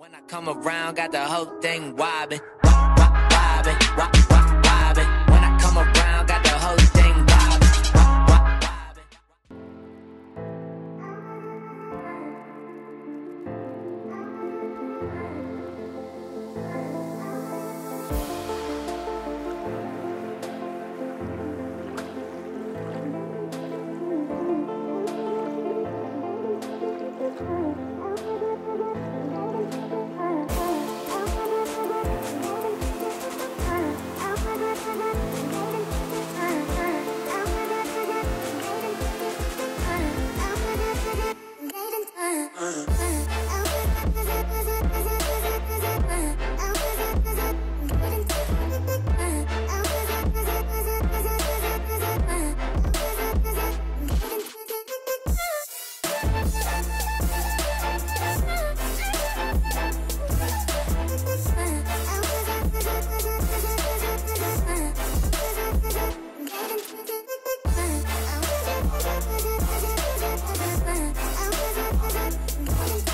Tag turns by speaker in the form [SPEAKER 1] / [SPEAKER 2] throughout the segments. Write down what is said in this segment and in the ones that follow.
[SPEAKER 1] When I come around, got the whole thing wobbing, wobbing, wop, wobbing. When I come around, got the whole thing wobbing, wop, wop, wobbing.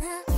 [SPEAKER 2] around.